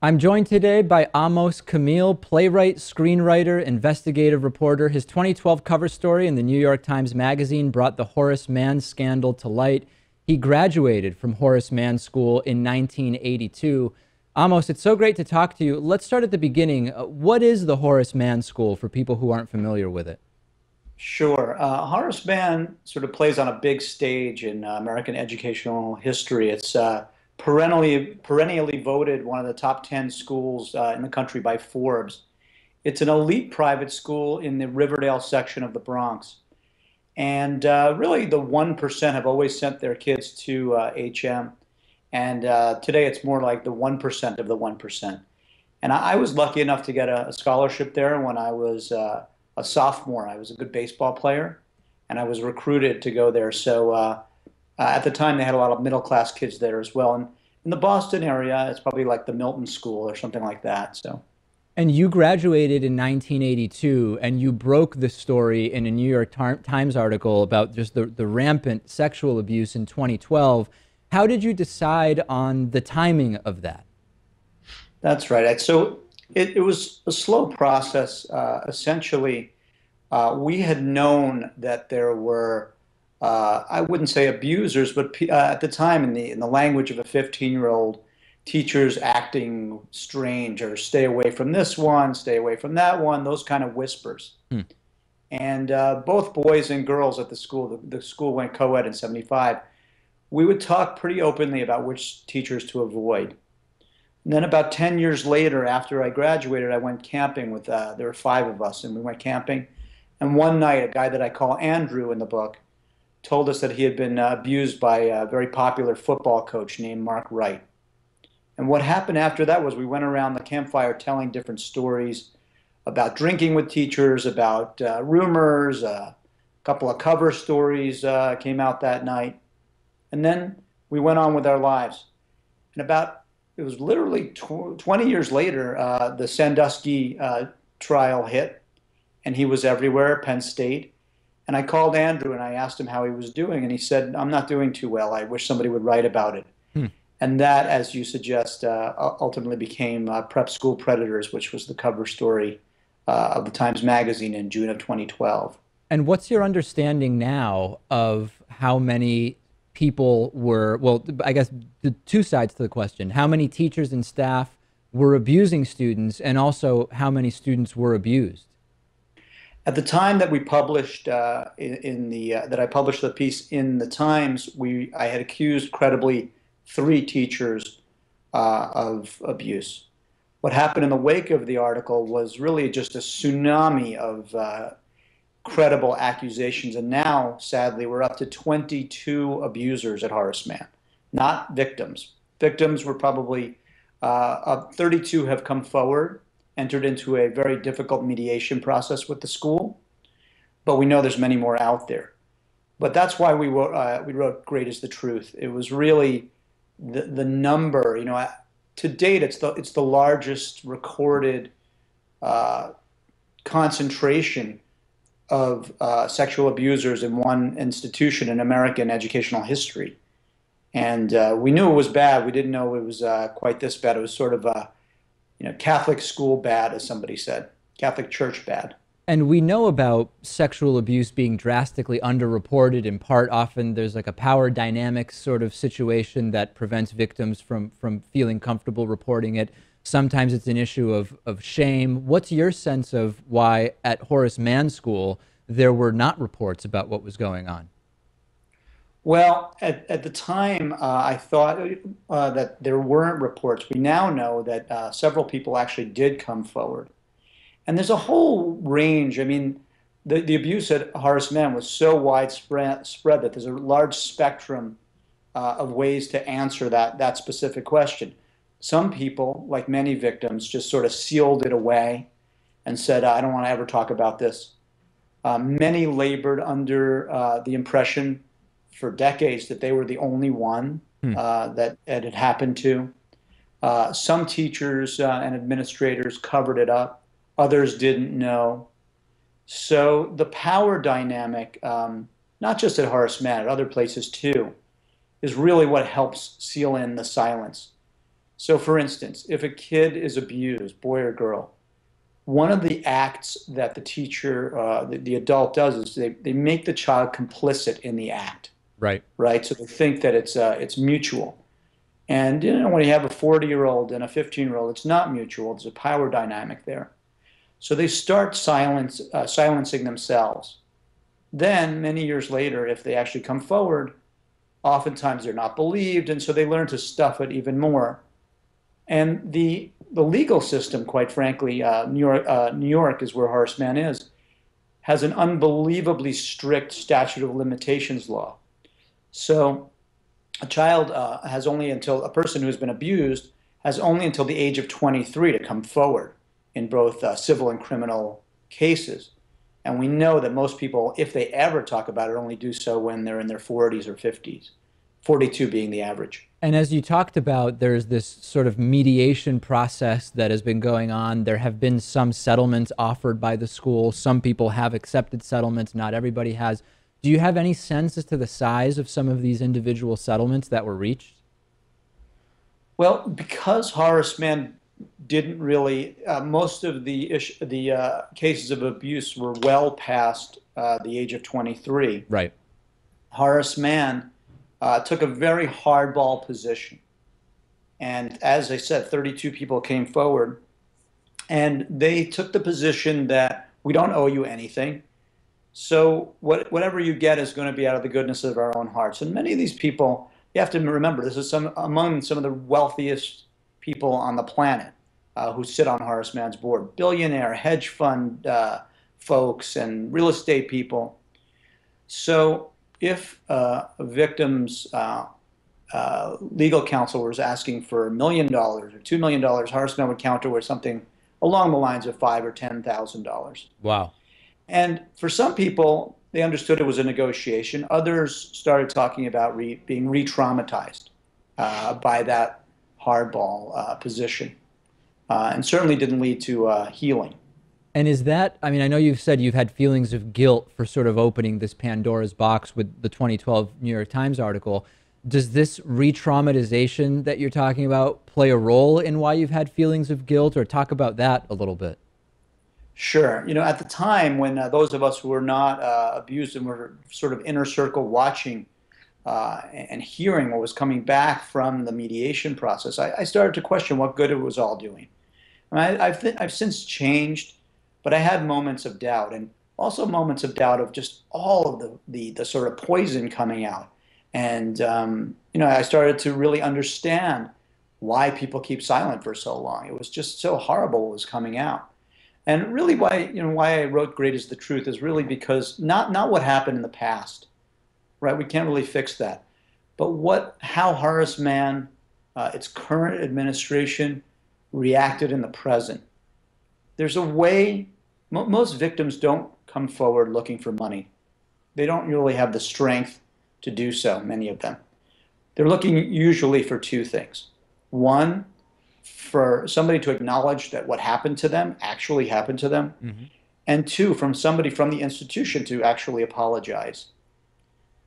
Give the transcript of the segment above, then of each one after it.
I'm joined today by Amos Kamil, playwright, screenwriter, investigative reporter. His 2012 cover story in the New York Times Magazine brought the Horace Mann scandal to light. He graduated from Horace Mann School in 1982. Amos, it's so great to talk to you. Let's start at the beginning. Uh, what is the Horace Mann School for people who aren't familiar with it? Sure. Uh, Horace Mann sort of plays on a big stage in uh, American educational history. It's uh, perennially perennially voted one of the top 10 schools uh, in the country by Forbes. It's an elite private school in the Riverdale section of the Bronx. And uh, really, the 1% have always sent their kids to uh, HM. And uh, today it's more like the 1% of the 1%. And I, I was lucky enough to get a, a scholarship there when I was uh, a sophomore. I was a good baseball player, and I was recruited to go there. So uh, at the time, they had a lot of middle class kids there as well. And in the Boston area, it's probably like the Milton School or something like that. So. And you graduated in 1982, and you broke the story in a New York Times article about just the, the rampant sexual abuse in 2012. How did you decide on the timing of that? That's right. So it, it was a slow process. Uh, essentially, uh, we had known that there were uh, I wouldn't say abusers, but uh, at the time, in the in the language of a 15 year old, teachers acting strange or stay away from this one, stay away from that one, those kind of whispers. Hmm. And uh, both boys and girls at the school, the, the school went co ed in 75, we would talk pretty openly about which teachers to avoid. And then about 10 years later, after I graduated, I went camping with, uh, there were five of us, and we went camping. And one night, a guy that I call Andrew in the book, told us that he had been uh, abused by a very popular football coach named Mark Wright. And what happened after that was we went around the campfire telling different stories about drinking with teachers, about uh, rumors, uh, a couple of cover stories uh, came out that night. And then we went on with our lives. And about, it was literally tw 20 years later, uh, the Sandusky uh, trial hit, and he was everywhere, Penn State and I called Andrew and I asked him how he was doing, and he said, "I'm not doing too well. I wish somebody would write about it." Hmm. And that, as you suggest, uh, ultimately became uh, Prep School Predators, which was the cover story uh, of the Times Magazine in June of 2012. And what's your understanding now of how many people were? Well, I guess the two sides to the question: how many teachers and staff were abusing students, and also how many students were abused? At the time that we published uh, in, in, the uh, that I published the piece in the Times, we I had accused credibly three teachers uh, of abuse. What happened in the wake of the article was really just a tsunami of uh, credible accusations, and now, sadly, we're up to 22 abusers at Horace Mann, not victims. Victims were probably uh, 32 have come forward entered into a very difficult mediation process with the school, but we know there's many more out there. But that's why we wrote, uh, we wrote Great is the Truth. It was really the, the number, you know, to date, it's the, it's the largest recorded uh, concentration of uh, sexual abusers in one institution in American educational history. And uh, we knew it was bad. We didn't know it was uh, quite this bad. It was sort of a you know, Catholic school bad, as somebody said, Catholic church bad. And we know about sexual abuse being drastically underreported. In part, often there's like a power dynamics sort of situation that prevents victims from from feeling comfortable reporting it. Sometimes it's an issue of of shame. What's your sense of why at Horace Mann School there were not reports about what was going on? Well, at, at the time, uh, I thought uh, that there weren't reports. We now know that uh, several people actually did come forward. And there's a whole range. I mean, the, the abuse at Horace Mann was so widespread spread that there's a large spectrum uh, of ways to answer that, that specific question. Some people, like many victims, just sort of sealed it away and said, I don't want to ever talk about this. Uh, many labored under uh, the impression for decades that they were the only one hmm. uh, that it had happened to. Uh, some teachers uh, and administrators covered it up, others didn't know. So the power dynamic, um, not just at Horace Mann, at other places too, is really what helps seal in the silence. So, for instance, if a kid is abused, boy or girl, one of the acts that the teacher, uh, the, the adult does is they, they make the child complicit in the act. Right. Right. So they think that it's uh, it's mutual. And you know, when you have a 40 year old and a 15 year old, it's not mutual. There's a power dynamic there. So they start silence, uh, silencing themselves. Then, many years later, if they actually come forward, oftentimes they're not believed, and so they learn to stuff it even more. And the the legal system, quite frankly, uh, New York, uh, New York is where Horace Mann is, has an unbelievably strict statute of limitations law. So, a child uh, has only until a person who has been abused has only until the age of 23 to come forward in both uh, civil and criminal cases. And we know that most people, if they ever talk about it, only do so when they're in their 40s or 50s, 42 being the average. And as you talked about, there's this sort of mediation process that has been going on. There have been some settlements offered by the school. Some people have accepted settlements, not everybody has. Do you have any sense as to the size of some of these individual settlements that were reached? Well, because Horace Mann didn't really. Uh, most of the ish, the uh, cases of abuse were well past uh, the age of 23. Right. Horace Mann uh, took a very hardball position, and as I said, 32 people came forward, and they took the position that we don't owe you anything. So what, whatever you get is going to be out of the goodness of our own hearts. And many of these people, you have to remember, this is some among some of the wealthiest people on the planet uh, who sit on Horace Mann's board billionaire, hedge fund uh, folks, and real estate people. So if uh, a victim's uh, uh, legal counsel was asking for a million dollars or two million dollars, Horace Mann would counter with something along the lines of five or ten thousand dollars. Wow. And for some people, they understood it was a negotiation. Others started talking about re- being re-traumatized uh, by that hardball uh, position, uh, and certainly didn't lead to uh, healing. And is that, I mean, I know you've said you've had feelings of guilt for sort of opening this Pandora's box with the 2012 New York Times article. Does this re traumatization that you're talking about play a role in why you've had feelings of guilt, or talk about that a little bit? Sure. You know, at the time when uh, those of us who were not uh, abused and were sort of inner circle watching uh, and hearing what was coming back from the mediation process, I, I started to question what good it was all doing. And I, have I've since changed, but I had moments of doubt and also moments of doubt of just all of the, the, the sort of poison coming out. And, um, you know, I started to really understand why people keep silent for so long. It was just so horrible what was coming out. And really, why you know why I wrote "Great is the Truth" is really because not not what happened in the past, right? We can't really fix that, but what how Horace Mann, uh, its current administration, reacted in the present. There's a way. Mo- most victims don't come forward looking for money. They don't really have the strength to do so. Many of them. They're looking usually for two things. One, for somebody to acknowledge that what happened to them actually happened to them, mm-hmm. and two, from somebody from the institution to actually apologize.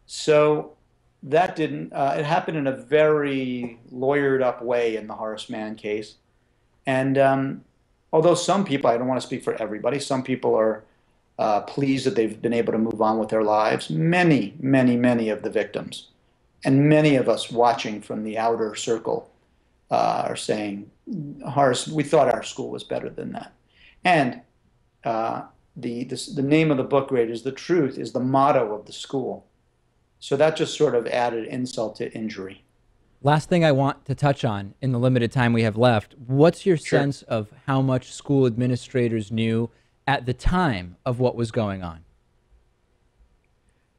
So that didn't, uh, it happened in a very lawyered up way in the Horace Mann case. And um, although some people, I don't want to speak for everybody, some people are uh, pleased that they've been able to move on with their lives, many, many, many of the victims, and many of us watching from the outer circle uh, are saying, Horace, we thought our school was better than that. And uh, the, the, the name of the book, Great is the Truth, is the motto of the school. So that just sort of added insult to injury. Last thing I want to touch on in the limited time we have left what's your sure. sense of how much school administrators knew at the time of what was going on?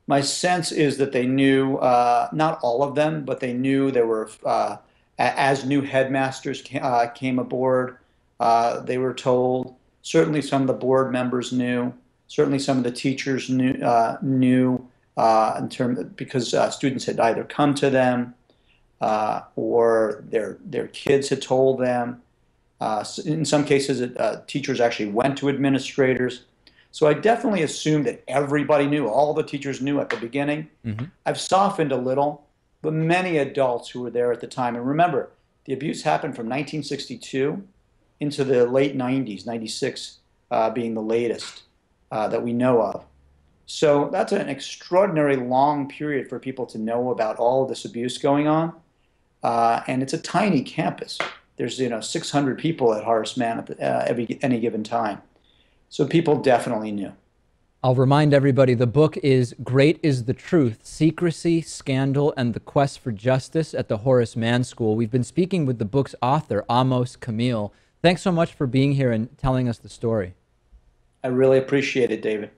My sense is that they knew, uh, not all of them, but they knew there were uh, as new headmasters uh, came aboard, uh, they were told. Certainly, some of the board members knew. Certainly, some of the teachers knew. Uh, knew uh, in term because uh, students had either come to them uh, or their their kids had told them. in some cases, teachers actually went to administrators. So I definitely assumed that everybody knew. All the teachers knew at the beginning. Mm-hmm. I've softened a little but many adults who were there at the time. And remember, The abuse happened from 1962 into the late 90s, 96 uh, being the latest uh, that we know of. So that's an extraordinary long period for people to know about all of this abuse going on. Uh, and it's a tiny campus. There's you know 600 people at Horace Mann at the, uh, every any given time. So people definitely knew. I'll remind everybody the book is Great is the Truth Secrecy, Scandal, and the Quest for Justice at the Horace Mann School. We've been speaking with the book's author, Amos Kamil. Thanks so much for being here and telling us the story. I really appreciate it, David.